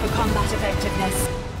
for combat effectiveness.